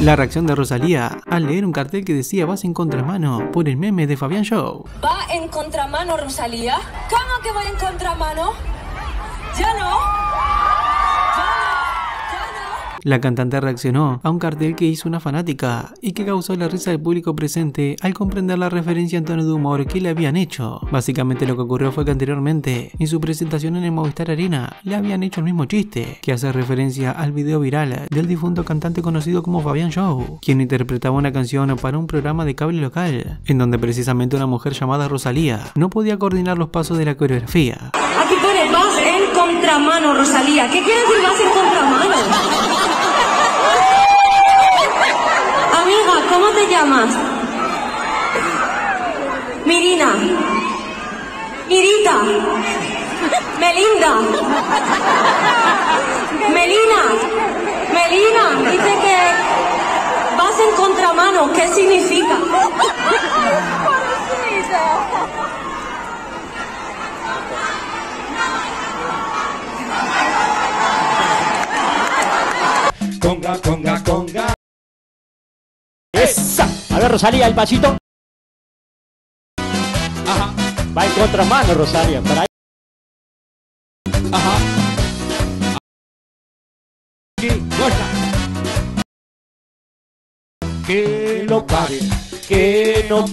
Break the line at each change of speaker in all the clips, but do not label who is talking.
La reacción de Rosalía al leer un cartel que decía vas en contramano por el meme de Fabián Show.
¿Va en contramano Rosalía? ¿Cómo que voy en contramano? ¿Ya no?
La cantante reaccionó a un cartel que hizo una fanática y que causó la risa del público presente al comprender la referencia en tono de humor que le habían hecho. Básicamente lo que ocurrió fue que anteriormente, en su presentación en el Movistar Arena, le habían hecho el mismo chiste, que hace referencia al video viral del difunto cantante conocido como Fabián Show, quien interpretaba una canción para un programa de cable local, en donde precisamente una mujer llamada Rosalía no podía coordinar los pasos de la coreografía.
Aquí pone vas en contramano, Rosalía. ¿Qué quiere decir vas en contramano? ¿cómo te llamas? Mirina. Mirita. Melinda. Melina. Melina. Dice que vas en contramano. ¿Qué significa?
Conga, conga, conga.
A ver, Rosalía, el pasito. Ajá. Va en contramano, Rosalía. Para ahí.
Ajá. Que no pare, que no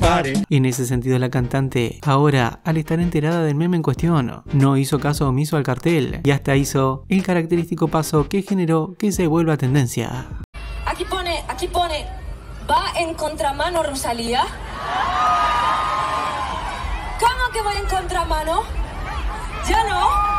pare.
En ese sentido, la cantante, ahora, al estar enterada del meme en cuestión, no hizo caso omiso al cartel y hasta hizo el característico paso que generó que se vuelva tendencia.
Aquí pone, ¿va en contramano Rosalía? ¿Cómo que voy en contramano? ¿Ya no?